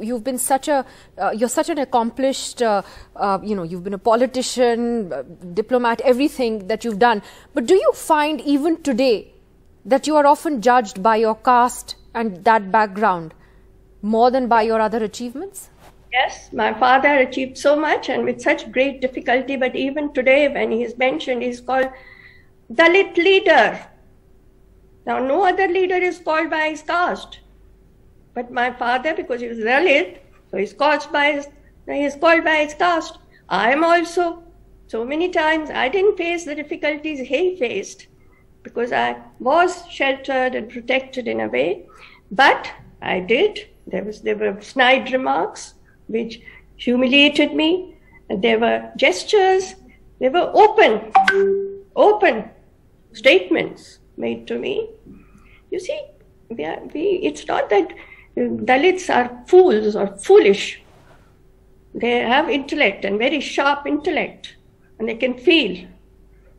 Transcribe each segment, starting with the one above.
You've been such a, uh, you're such an accomplished, uh, uh, you know, you've been a politician, uh, diplomat, everything that you've done. But do you find even today that you are often judged by your caste and that background more than by your other achievements? Yes, my father achieved so much and with such great difficulty. But even today, when he is mentioned, he's called Dalit leader. Now, no other leader is called by his caste. But my father, because he was Dalit, so he's called by his, he's called by his caste. I am also. So many times I didn't face the difficulties he faced because I was sheltered and protected in a way. But I did. There was there were snide remarks which humiliated me. There were gestures. There were open, open statements made to me. You see, we are, we, it's not that Dalits are fools or foolish. They have intellect and very sharp intellect, and they can feel.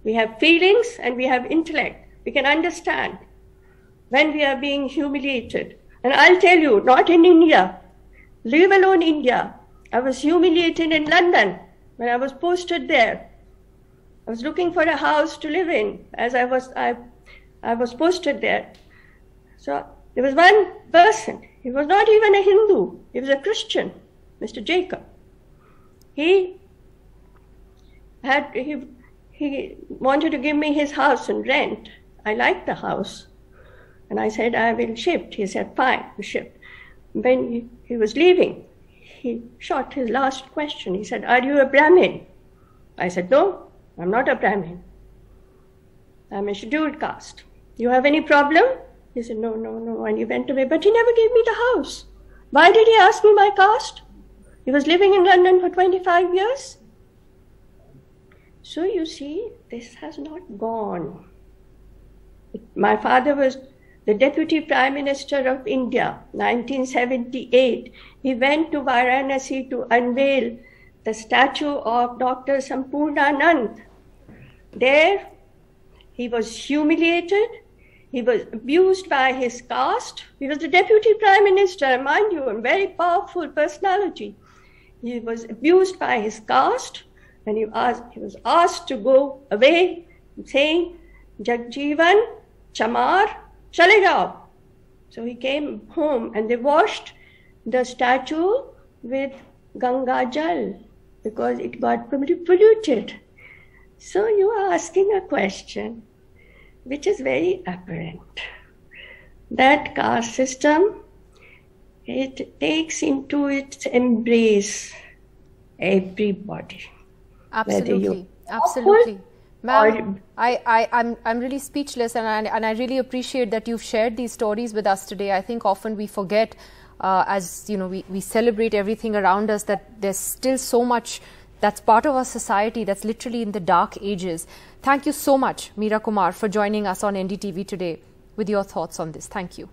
We have feelings and we have intellect. We can understand when we are being humiliated. And I'll tell you, not in India, leave alone India. I was humiliated in London when I was posted there. I was looking for a house to live in as I was I, I was posted there. So there was one person he was not even a Hindu, he was a Christian, Mr. Jacob. He had he he wanted to give me his house and rent. I liked the house. And I said, I will shift. He said, fine, we shift. When he, he was leaving, he shot his last question. He said, Are you a Brahmin? I said, No, I'm not a Brahmin. I'm a scheduled caste. You have any problem? He said, No, no, no. And he went away. But he never gave me the house. Why did he ask me my caste? He was living in London for 25 years. So you see, this has not gone. My father was the Deputy Prime Minister of India, 1978. He went to Varanasi to unveil the statue of Dr. Sampurnanand. There, he was humiliated he was abused by his caste. He was the deputy prime minister, mind you, a very powerful personality. He was abused by his caste and he, asked, he was asked to go away, saying, Jagjivan, Chamar, chale. So he came home and they washed the statue with Ganga Jal because it got polluted. So you are asking a question which is very apparent. That caste system, it takes into its embrace everybody. Absolutely, absolutely. Ma'am, I, I, I'm, I'm really speechless and I, and I really appreciate that you've shared these stories with us today. I think often we forget uh, as, you know, we, we celebrate everything around us that there's still so much that's part of our society that's literally in the dark ages. Thank you so much, Meira Kumar, for joining us on NDTV today with your thoughts on this. Thank you.